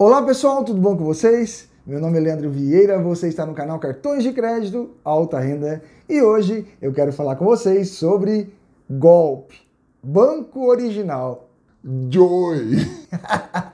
Olá pessoal, tudo bom com vocês? Meu nome é Leandro Vieira, você está no canal Cartões de Crédito Alta Renda e hoje eu quero falar com vocês sobre golpe, banco original. Joy!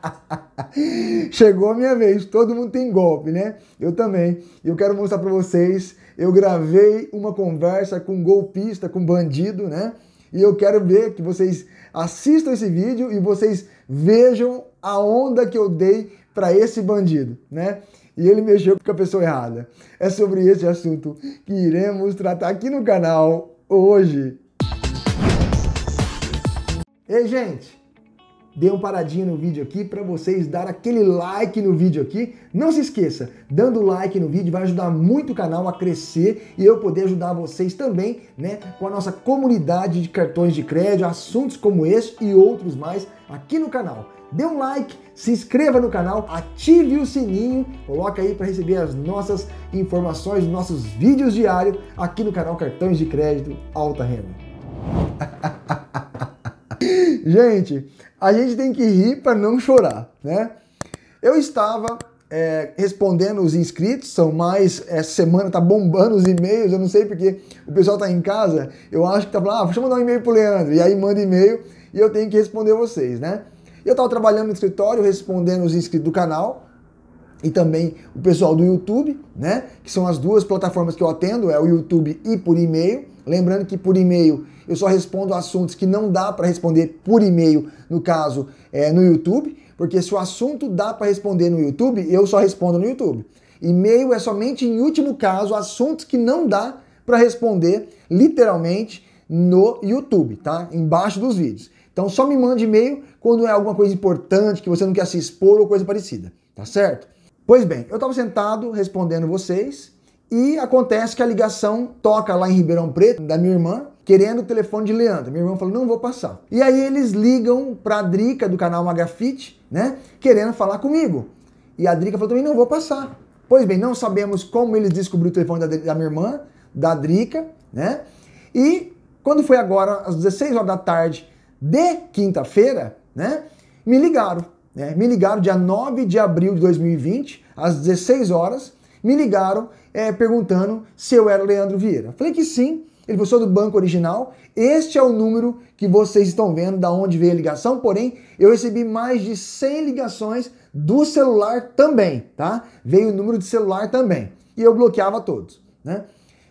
Chegou a minha vez, todo mundo tem golpe, né? Eu também. Eu quero mostrar para vocês. Eu gravei uma conversa com um golpista, com um bandido, né? E eu quero ver que vocês assistam esse vídeo e vocês vejam a onda que eu dei para esse bandido, né? E ele mexeu com a pessoa errada. É sobre esse assunto que iremos tratar aqui no canal hoje. Ei, gente! Dê um paradinho no vídeo aqui para vocês dar aquele like no vídeo aqui. Não se esqueça, dando like no vídeo vai ajudar muito o canal a crescer e eu poder ajudar vocês também, né, com a nossa comunidade de cartões de crédito, assuntos como esse e outros mais aqui no canal. Dê um like, se inscreva no canal, ative o sininho, coloca aí para receber as nossas informações, nossos vídeos diários aqui no canal Cartões de Crédito Alta Renda. Gente, a gente tem que rir para não chorar, né? Eu estava é, respondendo os inscritos, são mais, essa semana tá bombando os e-mails, eu não sei porque o pessoal tá em casa, eu acho que tá falando, ah, deixa eu mandar um e-mail pro Leandro, e aí manda e-mail e eu tenho que responder vocês, né? Eu estava trabalhando no escritório, respondendo os inscritos do canal, e também o pessoal do YouTube, né? Que são as duas plataformas que eu atendo, é o YouTube e por e-mail. Lembrando que por e-mail eu só respondo assuntos que não dá para responder por e-mail, no caso, é, no YouTube, porque se o assunto dá para responder no YouTube, eu só respondo no YouTube. E-mail é somente em último caso assuntos que não dá para responder literalmente no YouTube, tá? Embaixo dos vídeos. Então só me mande e-mail quando é alguma coisa importante que você não quer se expor ou coisa parecida, tá certo? Pois bem, eu estava sentado respondendo vocês e acontece que a ligação toca lá em Ribeirão Preto, da minha irmã, querendo o telefone de Leandro. Minha irmã falou, não vou passar. E aí eles ligam para a Drica do canal Magafit, né, querendo falar comigo. E a Drica falou também, não vou passar. Pois bem, não sabemos como eles descobriram o telefone da, da minha irmã, da Drica, né? E quando foi agora, às 16 horas da tarde de quinta-feira, né, me ligaram. Né? Me ligaram dia 9 de abril de 2020, às 16 horas, me ligaram é, perguntando se eu era Leandro Vieira. Falei que sim, ele falou, sou do banco original, este é o número que vocês estão vendo, da onde veio a ligação, porém, eu recebi mais de 100 ligações do celular também, tá? Veio o número de celular também, e eu bloqueava todos, né?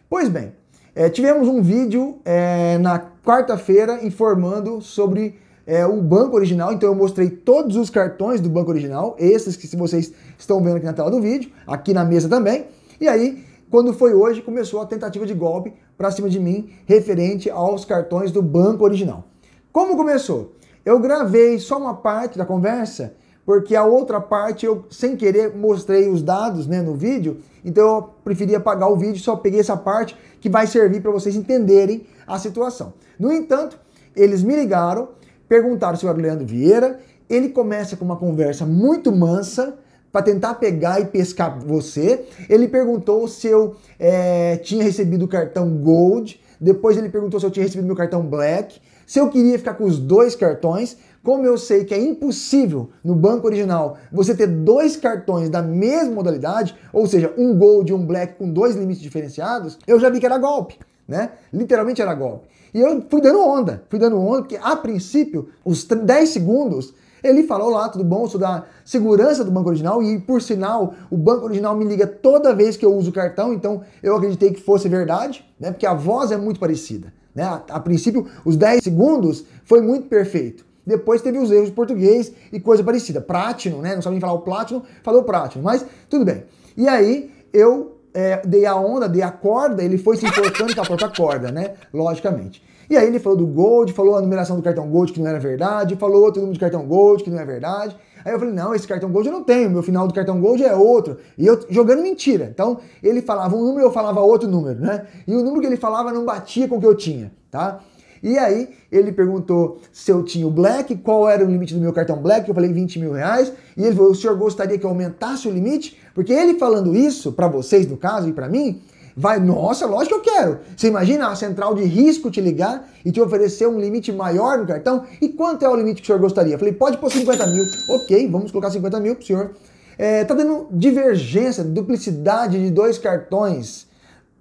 Pois bem, é, tivemos um vídeo é, na quarta-feira informando sobre é, o banco original, então eu mostrei todos os cartões do banco original, esses que se vocês estão vendo aqui na tela do vídeo, aqui na mesa também, e aí quando foi hoje, começou a tentativa de golpe para cima de mim, referente aos cartões do banco original. Como começou? Eu gravei só uma parte da conversa, porque a outra parte eu, sem querer, mostrei os dados né, no vídeo, então eu preferi apagar o vídeo, só peguei essa parte que vai servir para vocês entenderem a situação. No entanto, eles me ligaram, perguntaram se eu era o Leandro Vieira, ele começa com uma conversa muito mansa, para tentar pegar e pescar você. Ele perguntou se eu é, tinha recebido o cartão Gold. Depois ele perguntou se eu tinha recebido meu cartão Black. Se eu queria ficar com os dois cartões. Como eu sei que é impossível no banco original você ter dois cartões da mesma modalidade, ou seja, um Gold e um Black com dois limites diferenciados, eu já vi que era golpe, né? Literalmente era golpe. E eu fui dando onda, fui dando onda, porque a princípio, os 10 segundos ele falou lá, tudo bom, sou da segurança do banco original e, por sinal, o banco original me liga toda vez que eu uso o cartão, então eu acreditei que fosse verdade, né? Porque a voz é muito parecida. Né? A, a princípio, os 10 segundos foi muito perfeito. Depois teve os erros de português e coisa parecida. Platinum, né? Não sabia nem falar o Platinum, falou Platinum, mas tudo bem. E aí eu é, dei a onda, dei a corda, ele foi se enforcando com a própria corda, né? Logicamente. E aí ele falou do Gold, falou a numeração do cartão Gold que não era verdade, falou outro número de cartão Gold que não é verdade. Aí eu falei, não, esse cartão Gold eu não tenho, meu final do cartão Gold é outro. E eu jogando mentira. Então ele falava um número, eu falava outro número, né? E o número que ele falava não batia com o que eu tinha, tá? E aí ele perguntou se eu tinha o Black, qual era o limite do meu cartão Black, eu falei 20 mil reais, e ele falou, o senhor gostaria que eu aumentasse o limite? Porque ele falando isso, para vocês no caso, e para mim, Vai, nossa, lógico que eu quero. Você imagina a central de risco te ligar e te oferecer um limite maior no cartão? E quanto é o limite que o senhor gostaria? Eu falei, pode pôr 50 mil. Ok, vamos colocar 50 mil pro senhor. É, tá dando divergência, duplicidade de dois cartões.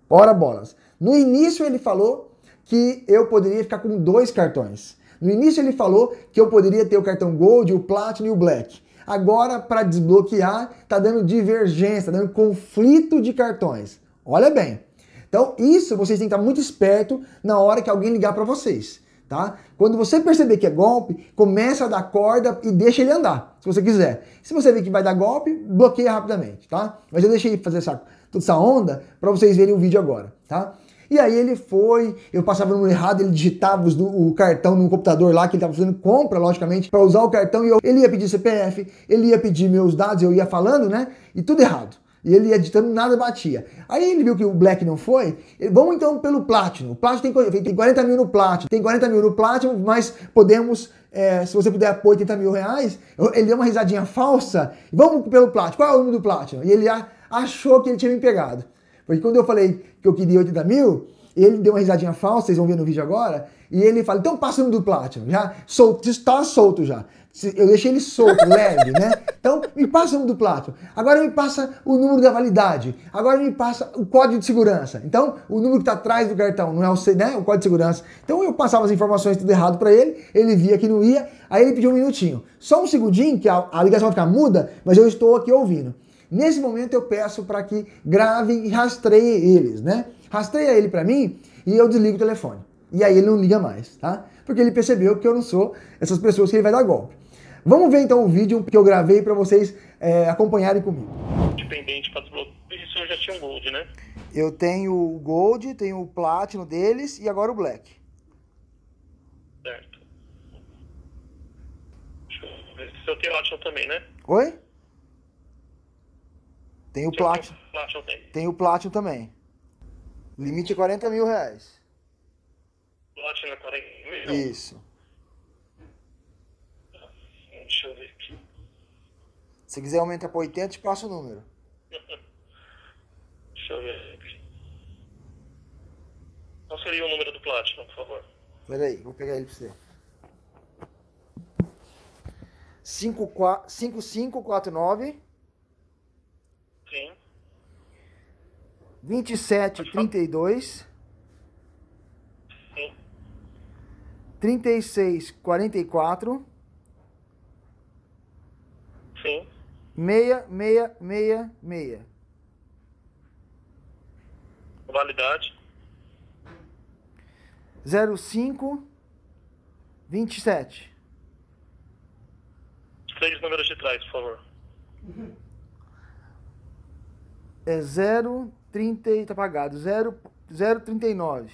Ora bolas. No início ele falou que eu poderia ficar com dois cartões. No início ele falou que eu poderia ter o cartão Gold, o Platinum e o Black. Agora, para desbloquear, tá dando divergência, tá dando conflito de cartões. Olha bem. Então, isso vocês têm que estar muito esperto na hora que alguém ligar para vocês, tá? Quando você perceber que é golpe, começa a dar corda e deixa ele andar, se você quiser. Se você ver que vai dar golpe, bloqueia rapidamente, tá? Mas eu deixei fazer essa, toda essa onda para vocês verem o vídeo agora, tá? E aí ele foi, eu passava no número errado, ele digitava os, o cartão no computador lá, que ele estava fazendo compra, logicamente, para usar o cartão, e eu, ele ia pedir CPF, ele ia pedir meus dados, eu ia falando, né? E tudo errado. E ele ia editando, nada batia. Aí ele viu que o Black não foi, ele, vamos então pelo Platinum. O Platinum tem, tem 40 mil no Platinum, tem 40 mil no Platinum, mas podemos, é, se você puder pôr 80 mil reais, ele deu uma risadinha falsa, vamos pelo Platinum. Qual é o número do Platinum? E ele achou que ele tinha me pegado. Porque quando eu falei que eu queria 80 mil, ele deu uma risadinha falsa, vocês vão ver no vídeo agora, e ele fala, então passa o número do Platinum, já solto, está solto já. Eu deixei ele solto, leve, né? Então, me passa o número do Platinum. Agora me passa o número da validade. Agora me passa o código de segurança. Então, o número que está atrás do cartão, não é o, né, o código de segurança. Então, eu passava as informações tudo errado para ele, ele via que não ia, aí ele pediu um minutinho. Só um segundinho, que a, a ligação vai ficar muda, mas eu estou aqui ouvindo. Nesse momento eu peço para que grave e rastreie eles, né? Rastreia ele para mim e eu desligo o telefone. E aí ele não liga mais, tá? Porque ele percebeu que eu não sou essas pessoas que ele vai dar golpe. Vamos ver então o vídeo que eu gravei para vocês é, acompanharem comigo. Dependente para desbloquear, isso eu já tinha um Gold, né? Eu tenho o Gold, tenho o Platinum deles e agora o Black. Certo. Deixa eu ver se eu tenho Platinum também, né? Oi? Tem o Platinum. tem. Tem o Platinum também. Limite é 40 mil reais. Platinum é 40 mil? Isso. Deixa eu ver aqui. Se quiser aumentar para 80, te passo o número. Deixa eu ver aqui. Qual seria o número do Platinum, por favor? Peraí, vou pegar ele pra você. 5549 Sim. 2732 Sim. 3644 Sim. 6666. Validade. 05 27. Os três números de trás, por favor. É 030, tá pagado. 0 039.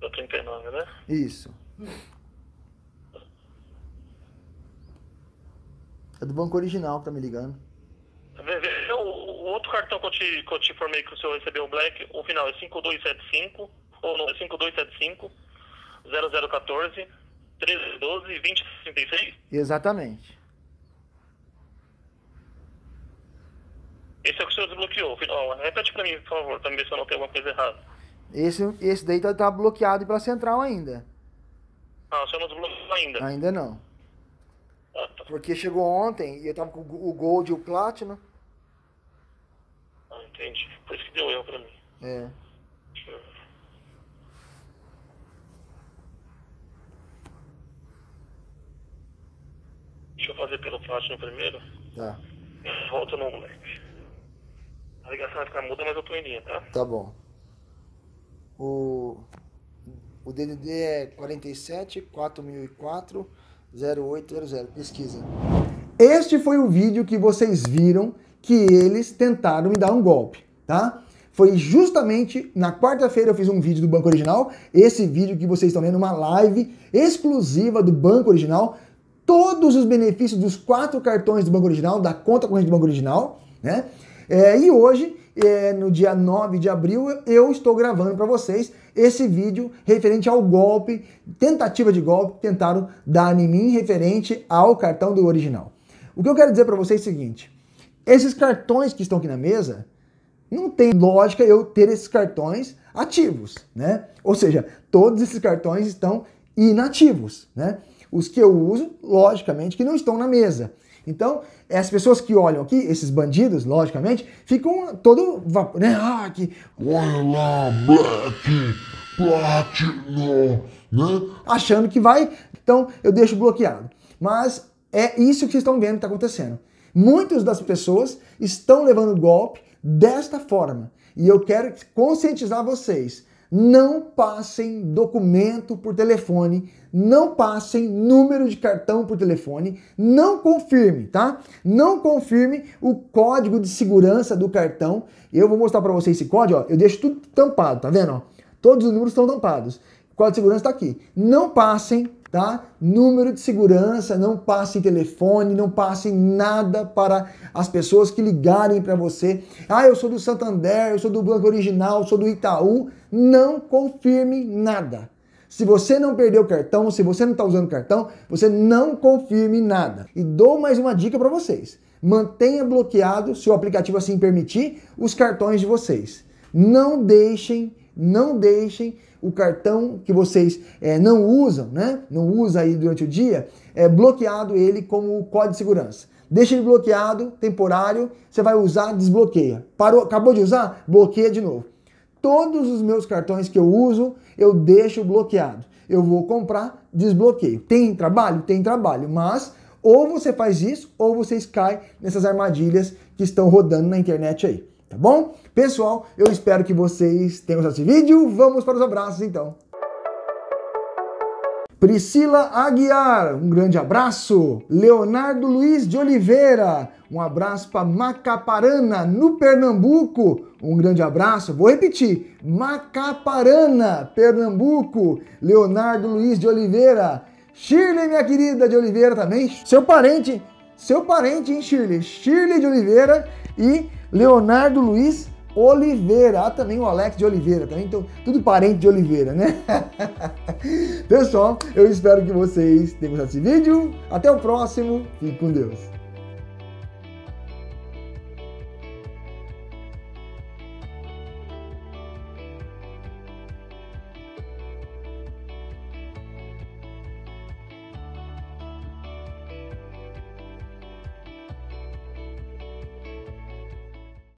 Da 39, né? Isso. É do banco original que tá me ligando. O, o outro cartão que eu, te, que eu te informei que o senhor recebeu o Black, o final é 5275, ou não, é 5275, 0014, 1312, 2066. Exatamente. Esse é o que o senhor desbloqueou. Final, repete pra mim, por favor, pra ver se eu não tenho alguma coisa errada. Esse, esse daí tá, tá bloqueado pela central ainda. Ah, o senhor não desbloqueou ainda. Ainda não. Ah, tá. Porque chegou ontem e eu tava com o Gold e o Platinum. Ah, entendi. Por isso que deu erro pra mim. É. Deixa eu ver. Deixa eu fazer pelo Platinum primeiro. Tá. Volta no moleque. A ligação vai ficar muda, mas eu tô em linha, tá? Tá bom. O, o DDD é 47 4004 0800. Pesquisa. Este foi o vídeo que vocês viram que eles tentaram me dar um golpe, tá? Foi justamente na quarta-feira eu fiz um vídeo do Banco Original, esse vídeo que vocês estão vendo, uma live exclusiva do Banco Original, todos os benefícios dos quatro cartões do Banco Original, da conta corrente do Banco Original, né? É, e hoje, é, no dia 9 de abril, eu estou gravando para vocês esse vídeo referente ao golpe, tentativa de golpe que tentaram dar em mim referente ao cartão do original. O que eu quero dizer para vocês é o seguinte: esses cartões que estão aqui na mesa não tem lógica eu ter esses cartões ativos, né? Ou seja, todos esses cartões estão inativos, né? Os que eu uso, logicamente, que não estão na mesa. Então, as pessoas que olham aqui, esses bandidos, logicamente, ficam todo vapor, né? Ah, que olha lá, Black, Platinum, né? Achando que vai. Então, eu deixo bloqueado. Mas é isso que vocês estão vendo que está acontecendo. Muitas das pessoas estão levando golpe desta forma. E eu quero conscientizar vocês. Não passem documento por telefone, não passem número de cartão por telefone, não confirme, tá? Não confirme o código de segurança do cartão. Eu vou mostrar para vocês esse código, ó. Eu deixo tudo tampado, tá vendo? Ó? Todos os números estão tampados. O código de segurança está aqui. Não passem tá? Número de segurança, não passe telefone, não passe nada para as pessoas que ligarem para você. Ah, eu sou do Santander, eu sou do Banco Original, sou do Itaú. Não confirme nada. Se você não perdeu o cartão, se você não está usando cartão, você não confirme nada. E dou mais uma dica para vocês. Mantenha bloqueado, se o aplicativo assim permitir, os cartões de vocês. Não deixem, não deixem o cartão que vocês é, não usam, né? Não usa aí durante o dia, é bloqueado ele como código de segurança. Deixa ele bloqueado, temporário, você vai usar, desbloqueia. Parou, acabou de usar? Bloqueia de novo. Todos os meus cartões que eu uso, eu deixo bloqueado. Eu vou comprar, desbloqueio. Tem trabalho? Tem trabalho, mas ou você faz isso ou vocês caem nessas armadilhas que estão rodando na internet aí tá bom? Pessoal, eu espero que vocês tenham gostado desse vídeo. Vamos para os abraços então. Priscila Aguiar, um grande abraço. Leonardo Luiz de Oliveira, um abraço para Macaparana, no Pernambuco. Um grande abraço. Vou repetir: Macaparana, Pernambuco. Leonardo Luiz de Oliveira. Shirley, minha querida de Oliveira também. Seu parente, seu parente, hein, Shirley? Shirley de Oliveira e Leonardo Luiz Oliveira. Ah, também o Alex de Oliveira, também. Então, tudo parente de Oliveira, né? Pessoal, eu espero que vocês tenham gostado desse vídeo. Até o próximo. Fique com Deus.